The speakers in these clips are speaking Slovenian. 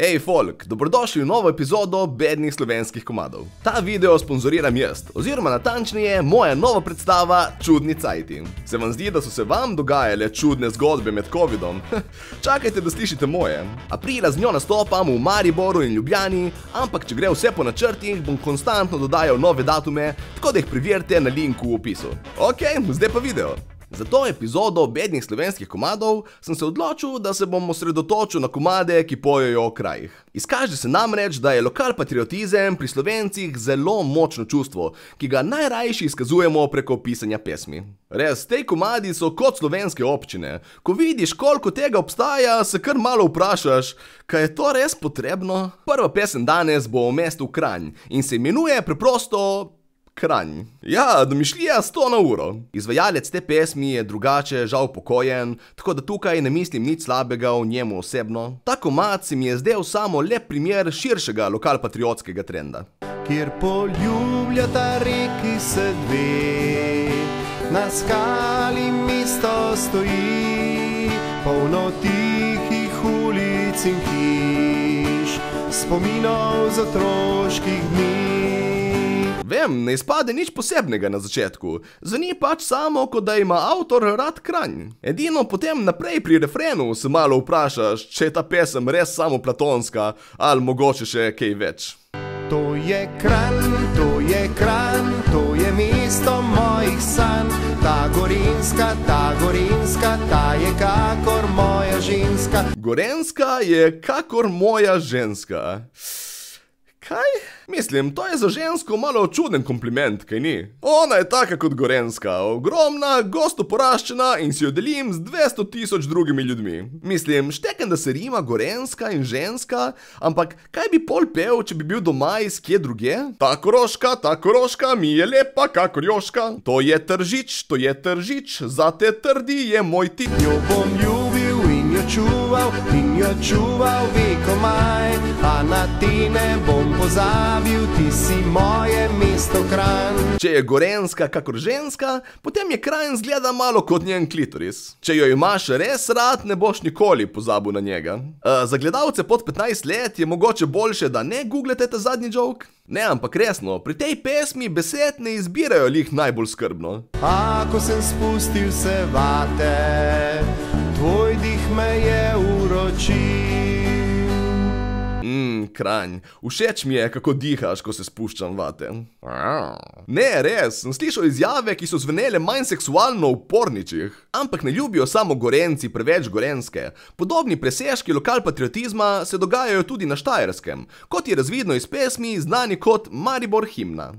Hej, folk, dobrodošli v novo epizodo bednih slovenskih komadov. Ta video sponzoriram jaz, oziroma natančneje moja nova predstava Čudni cajti. Se vam zdi, da so se vam dogajale čudne zgodbe med COVID-om? Čakajte, da slišite moje. Aprila z njo nastopam v Mariboru in Ljubljani, ampak če gre vse po načrtih, bom konstantno dodajal nove datume, tako da jih preverite na linku v opisu. Ok, zdaj pa video. Za to epizodo bednih slovenskih komadov sem se odločil, da se bom osredotočil na komade, ki pojejo o krajih. Izkaže se namreč, da je lokal patriotizem pri slovencih zelo močno čustvo, ki ga najrajši izkazujemo preko pisanja pesmi. Res, te komadi so kot slovenske občine. Ko vidiš, koliko tega obstaja, se kar malo vprašaš, kaj je to res potrebno? Prva pesem danes bo o mestu Kranj in se imenuje preprosto Kranj. Ja, domišljija 100 na uro. Izvajalec te pesmi je drugače, žal pokojen, tako da tukaj ne mislim nič slabega o njemu osebno. Ta komad se mi je zdel samo lep primer širšega lokalpatriotskega trenda. Kjer poljubljata reki se dve, na skali mesto stoji, polno tihih ulic in hiš, spominov z otroških dni. Vem, ne izpade nič posebnega na začetku, zveni pač samo, kot da ima avtor rad kranj. Edino potem naprej pri refrenu se malo vprašaš, če je ta pesem res samo platonska ali mogoče še kaj več. To je kran, to je kran, to je mesto mojih sanj. Ta gorinska, ta gorinska, ta je kakor moja ženska. Gorenska je kakor moja ženska. Kaj? Mislim, to je za žensko malo čuden kompliment, kaj ni? Ona je taka kot Gorenska, ogromna, gosto poraščena in si jo delim z 200 tisoč drugimi ljudmi. Mislim, štekam, da se rima Gorenska in ženska, ampak kaj bi pol pel, če bi bil doma iz kje druge? Ta koroška, ta koroška, mi je lepa, kakor joška. To je tržič, to je tržič, za te trdi je moj tit. Jo bom ljubil čuval, in jo čuval veko maj, a na te ne bom pozabil, ti si moje mesto kran. Če je Gorenska kakor ženska, potem je kraj zgleda malo kot njen klitoris. Če jo imaš res rad, ne boš nikoli pozabil na njega. Uh, za gledalce pod 15 let je mogoče boljše, da ne googlete ta zadnji joke. Ne, ampak resno, pri tej pesmi besed ne izbirajo lih najbolj skrbno. Ako sem spustil se vate, tvoj dih me je uročil. Mmm, kranj, všeč mi je, kako dihaš, ko se spuščam vate. Ne, res, sem slišal izjave, ki so zvenele manj seksualno v porničih. Ampak ne ljubijo samo gorenci preveč gorenske. Podobni presežki lokalpatriotizma se dogajajo tudi na Štajerskem, kot je razvidno iz pesmi znani kot Maribor himna.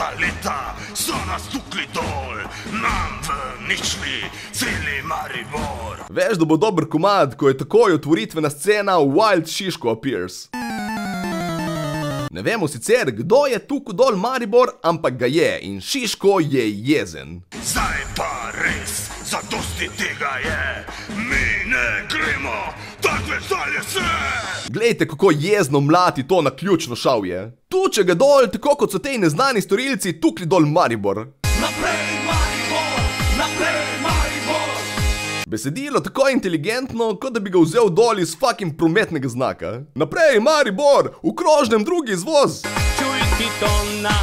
Tota leta so nas tukli dol, nam v ničli celi Maribor. Veš, da bo dober komad, ko je takoj otvoritvena scena Wild Šiško appears. Ne vemo sicer, kdo je tukaj dol Maribor, ampak ga je in Šiško je jezen. Zdaj pa res, zadosti tega je, mi ne gremo, takle dalje se. Glejte, kako jezno mlati to na ključno šavje. Tuče ga dol, tako kot so tej neznani storilci tukli dol Maribor. Naprej Maribor, naprej Maribor. Besedilo tako inteligentno, kot da bi ga vzel dol iz fucking prometnega znaka. Naprej, Maribor, v krožnem drugi izvoz. Čuj ti Tona,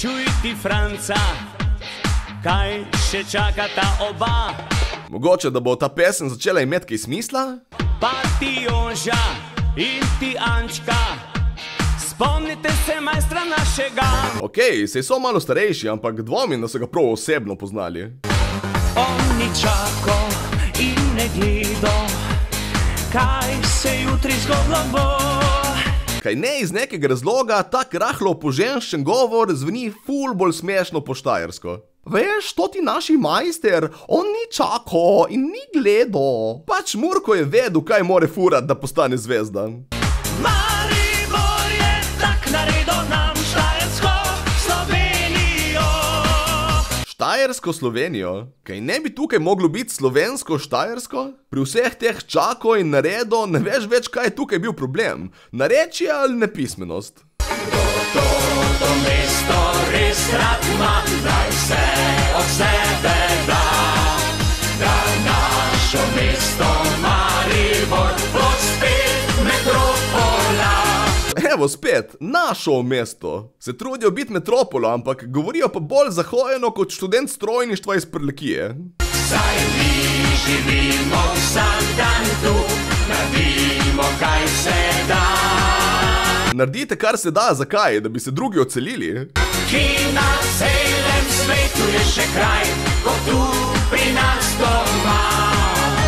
čuj ti Franca, kaj še čakata oba, Mogoče, da bo ta pesem začela imeti kaj smisla? Pa ti Joža in ti Ančka. Spomnite se majstra našega, Ok, sej so malo starejši, ampak dvomim, da so ga prav osebno poznali. on ni čakal in ne gledal, kaj se jutri zgodilo bo. Kaj ne iz nekega razloga tak rahlo poženščen govor zveni ful bolj smešno po štajersko. Veš, to ti naši majster, on ni čakal in ni gledal. Pač Murko je vedel, kaj more furat, da postane zvezda. Maribor je tak naredil nam Štajersko Slovenijo. Štajersko Slovenijo? Kaj ne bi tukaj moglo biti slovensko Štajersko? Pri vseh teh čako in naredo ne veš več, kaj je tukaj bil problem. Narečje ali nepismenost? Evo spet, našo mesto. Se trudijo biti metropolo, ampak govorijo pa bolj zahojeno kot študent strojništva iz Prlekije. Saj mi živimo vsak dan tu, naredimo kaj se da. Naredite kar se da, zakaj, da bi se drugi odselili. Ki na celem svetu je še kraj, kot tu pri nas doma.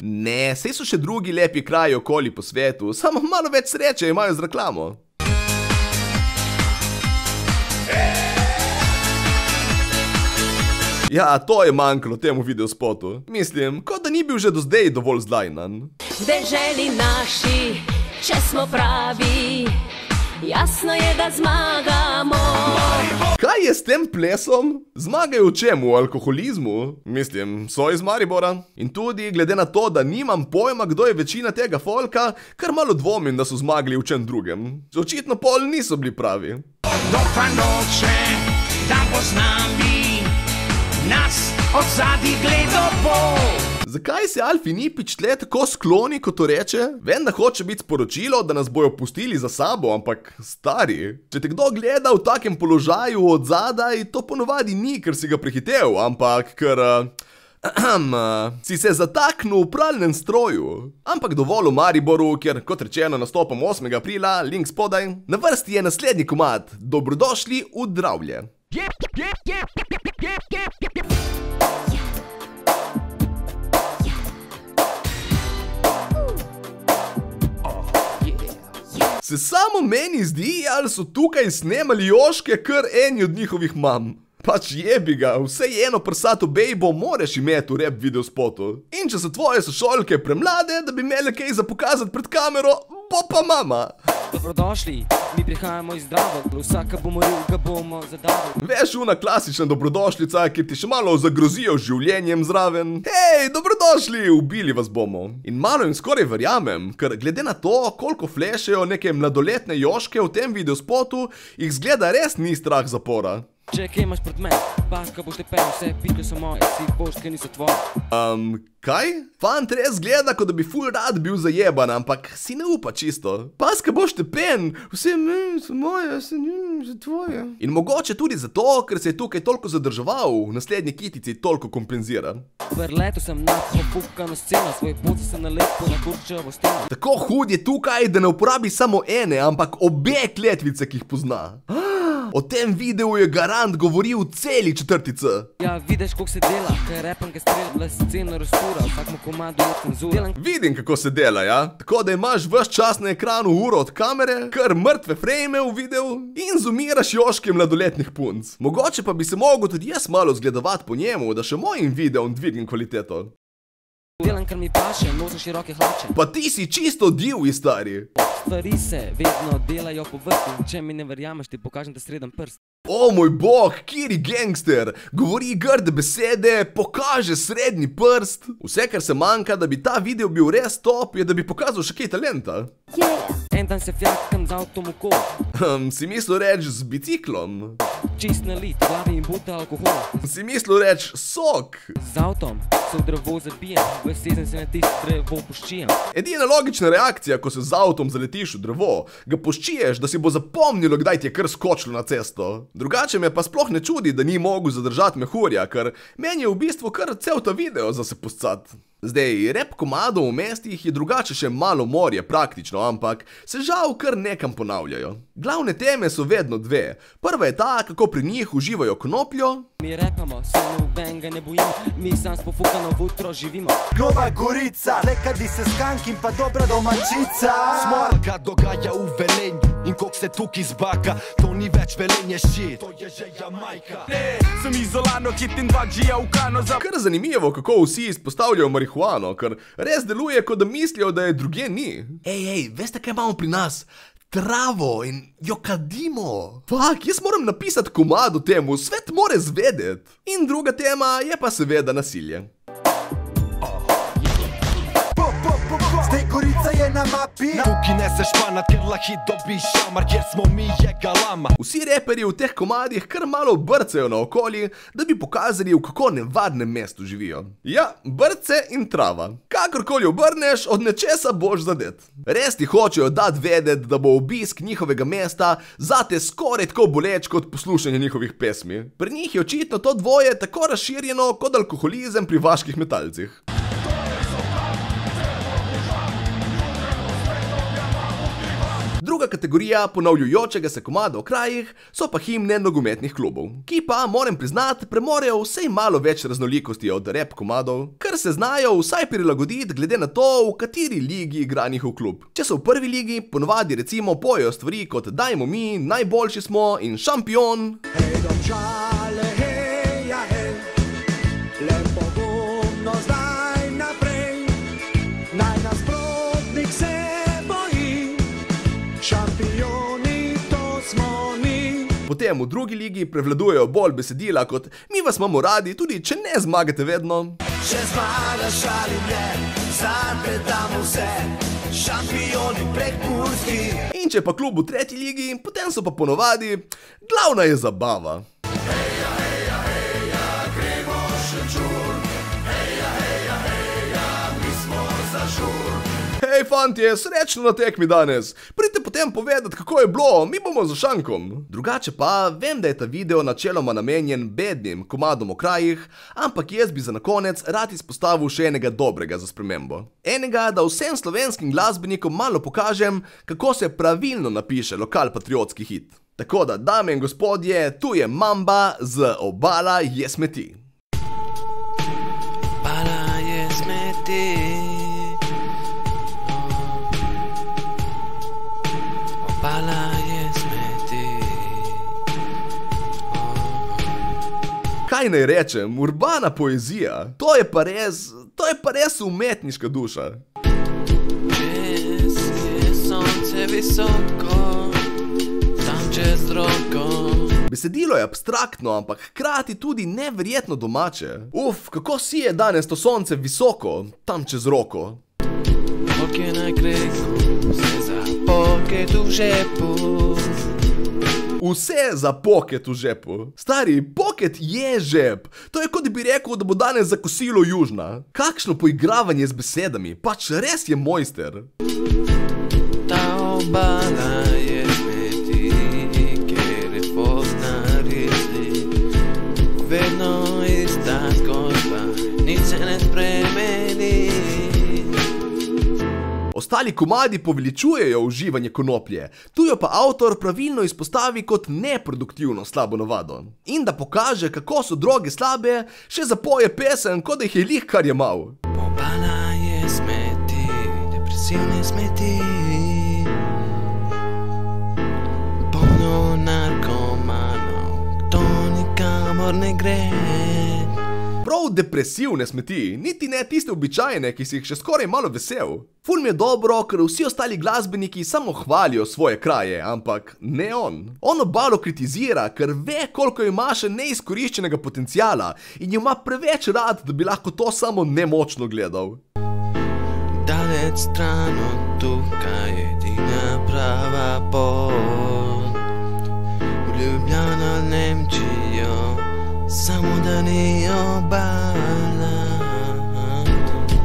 Ne, sej so še drugi lepi kraji okoli po svetu, samo malo več sreče imajo z reklamo. Ja, to je manjkalo temu videospotu. Mislim, kot da ni bil že do zdaj dovolj zdajnan. V deželi naši, če smo pravi, jasno je, da zmagamo. Kaj je s tem plesom? Zmagajo v čem? V alkoholizmu? Mislim, so iz Maribora. In tudi glede na to, da nimam pojma, kdo je večina tega folka, kar malo dvomim, da so zmagali v čem drugem. Očitno pol niso bili pravi. Kdo pa noče, da bo z nami, nas od zadaj gledal bo. Zakaj se Alfi ni pičle tako skloni, kot to reče? Vem, da hoče biti sporočilo, da nas bojo pustili za sabo, ampak stari. Če te kdo gleda v takem položaju od zadaj, to ponovadi ni, ker si ga prehitev, ampak ker. Uh, Ahem, si se zataknil v pralnem stroju. Ampak dovolj v Mariboru, kjer, kot rečeno, nastopam 8. aprila, link spodaj. Na vrsti je naslednji komad. Dobrodošli v Dravlje. Se samo meni zdi, ali so tukaj snemali joške, kar eni od njihovih mam. Pač jebi ga, vse eno prsato bejbo moraš imeti v rep videospotu. In če so tvoje sošolke premlade, da bi imele kaj za pokazati pred kamero, bo pa mama. Dobrodošli, mi prihajamo iz Dravo, vsaka bo moril, ga bomo zadavili. Veš, una klasična dobrodošlica, ki ti še malo zagrozijo z življenjem zraven. Hej, dobrodošli, ubili vas bomo. In malo jim skoraj verjamem, ker glede na to, koliko flešejo neke mladoletne joške v tem videospotu, jih zgleda res ni strah zapora. Če kaj imaš pred meni, paska boš te pel, vse pike so moje, si božke niso tvoje. Um, kaj? Fant res gleda, kot da bi ful rad bil zajeban, ampak si ne upa čisto. Paska boš te pen, vse meni so moje, vse njim so tvoje. In mogoče tudi zato, ker se je tukaj toliko zadrževal, v naslednji kitici toliko kompenzira. V letu sem na popukano sceno, svoje poce sem nalepil na kurčevo steno. Tako hud je tukaj, da ne uporabi samo ene, ampak obe kletvice, ki jih pozna. O tem videu je garant govoril celi četrtice. Ja, vidiš, koliko se dela, ker repam, ker streljam, sceno rastura, vsakmu komadu je cenzura. Delam Vidim, kako se dela, ja? Tako da imaš vse čas na ekranu uro od kamere, kar mrtve frame v videu in zumiraš joške mladoletnih punc. Mogoče pa bi se mogel tudi jaz malo zgledovati po njemu, da še mojim videom dvignem kvaliteto. Delam, kar mi paše, nosim široke hlače. Pa ti si čisto divji, stari. Stvari se vedno delajo po vrsti, če mi ne verjameš, ti pokažem, da sredem prst. O moj bog, kiri gangster, govori grde besede, pokaže srednji prst. Vse, kar se manjka, da bi ta video bil res top, je, da bi pokazal še kaj talenta. En dan se fjakam z avtom v kol, Um, si mislil reči z biciklom? čist nalit, v glavi in buta alkohol. Si mislil reči sok? Z avtom se v drevo zabijem, v sezen se na tisto drevo poščijem. Edina logična reakcija, ko se z avtom zaletiš v drevo, ga poščiješ, da si bo zapomnilo, kdaj ti je kar skočilo na cesto. Drugače me pa sploh ne čudi, da ni mogel zadržati mehurja, ker meni je v bistvu kar cel ta video za se poscat. Zdaj, rep komadov v mestih je drugače še malo morje praktično, ampak se žal kar nekam ponavljajo. Glavne teme so vedno dve. Prva je ta, kako pri njih uživajo konopljo, Mi repamo, se nobenega ne bojimo, mi sam s pofukano vutro živimo. Nova Gorica, lekadi se skank in pa dobra domačica. Smarka dogaja v Velenju in koliko se tukaj zbaka, to ni več velenje šit, to je že Jamajka. Sem izolano, hitin dva G-ja v kano za Kar zanimivo, kako vsi izpostavljajo marihuano, ker res deluje, kot da mislijo, da je druge ni. Ej, ej, veste, kaj imamo pri nas? Travo in jo kadimo. Fak, jaz moram napisati komado temu, svet more zvedeti. In druga tema je pa seveda nasilje. Na mapi. Tukaj ne se španat, ker lahko dobiš šamar, kjer smo mi je galama. Vsi reperji v teh komadih kar malo brcajo naokoli, da bi pokazali, v kako nevarnem mestu živijo. Ja, brce in trava. Kakorkoli obrneš, od nečesa boš zadet. Res ti hočejo dati vedeti, da bo obisk njihovega mesta zate skoraj tako boleč kot poslušanje njihovih pesmi. Pri njih je očitno to dvoje tako razširjeno kot alkoholizem pri vaških metalcih. Kategorija ponavljajočega se komada o krajih so pa himne nogometnih klubov, ki pa, moram priznati, premorejo vsej malo več raznolikosti od rap komadov, ker se znajo vsaj prilagoditi glede na to, v kateri ligi igra njihov klub. Če so v prvi ligi, ponovadi recimo pojejo stvari kot dajmo mi, najboljši smo in šampion. Hej, mi. Potem v drugi ligi prevladujejo bolj besedila kot mi vas imamo radi, tudi če ne zmagate vedno. Če zmagaš ali ne, zate damo vse, šampioni prek Murski. In če pa klub v tretji ligi, potem so pa ponovadi, glavna je zabava. Hej, fantje, srečno na tekmi danes. Pridite potem povedati, kako je bilo, mi bomo za šankom. Drugače pa, vem, da je ta video načeloma namenjen bednim komadom o krajih, ampak jaz bi za na konec rad izpostavil še enega dobrega za spremembo. Enega, da vsem slovenskim glasbenikom malo pokažem, kako se pravilno napiše lokal patriotski hit. Tako da, dame in gospodje, tu je Mamba z obala je smeti. Pala je smeti. Kaj naj rečem, urbana poezija, to je pa res, to je pa res umetniška duša. Sonce visoko, tam čez roko. Besedilo je abstraktno, ampak hkrati tudi neverjetno domače. Uf, kako si je danes to sonce visoko, tam čez roko. Oke na kreku, vse za poket v žepu. Vse za poket v žepu. Stari, poket je žep. To je kot bi rekel, da bo danes za kosilo južna. Kakšno poigravanje z besedami, pač res je mojster. Ta obala je smeti, ker je pozna rizli. Vedno ista zgodba, nič se ne spremeni. Ostali komadi poveličujejo uživanje konoplje, tu jo pa avtor pravilno izpostavi kot neproduktivno slabo navado. In da pokaže, kako so droge slabe, še zapoje pesem, kot da jih je lih kar je mal. Obala je smeti, depresivne smeti. Polno narkomanov, to nikamor ne gre. Prav depresivne smeti, niti ne tiste običajne, ki si jih še skoraj malo vesel. Ful mi je dobro, ker vsi ostali glasbeniki samo hvalijo svoje kraje, ampak ne on. On obalo kritizira, ker ve, koliko ima še neizkoriščenega potencijala in ima preveč rad, da bi lahko to samo nemočno gledal. Daleč stran od tukaj je edina prava pot. Samo da ni obala.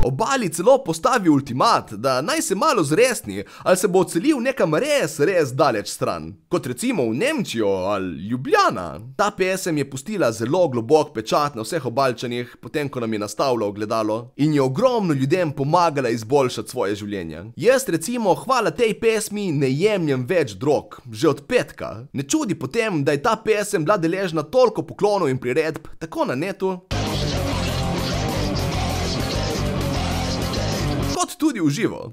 Obali celo postavi ultimat, da naj se malo zresni, ali se bo odselil nekam res, res daleč stran. Kot recimo v Nemčijo ali Ljubljana. Ta pesem je pustila zelo globok pečat na vseh obalčanih, potem ko nam je nastavila ogledalo in je ogromno ljudem pomagala izboljšati svoje življenje. Jaz recimo hvala tej pesmi ne jemljem več drog, že od petka. Ne čudi potem, da je ta pesem bila deležna toliko poklonov in priredb, tako na netu, kot tudi v živo.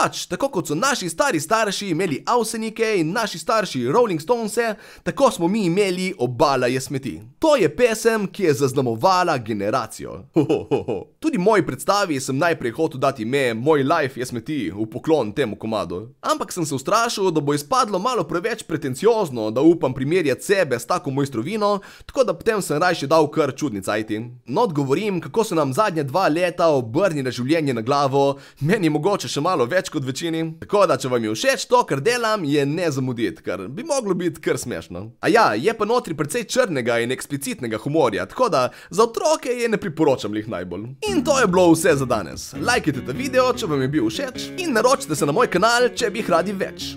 Pač, tako kot so naši stari starši imeli avsenike in naši starši Rolling Stonese, tako smo mi imeli obala je smeti. To je pesem, ki je zaznamovala generacijo. Ho, ho, ho, ho. Tudi moji predstavi sem najprej hotel dati ime Moj life je smeti v poklon temu komadu. Ampak sem se ustrašil, da bo izpadlo malo preveč pretenciozno, da upam primerjati sebe s tako mojstrovino, tako da potem sem rajši dal kar čudni cajti. No, odgovorim, kako so nam zadnje dva leta obrnile življenje na glavo, meni mogoče še malo več kot večini. Tako da, če vam je všeč to, kar delam, je ne zamuditi, ker bi moglo biti kar smešno. A ja, je pa notri precej črnega in eksplicitnega humorja, tako da za otroke je ne priporočam lih najbolj. In to je bilo vse za danes. Lajkajte ta video, če vam je bil všeč, in naročite se na moj kanal, če bi jih radi več.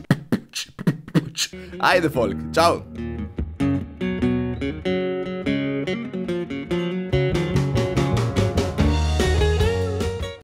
Ajde, folk, čau!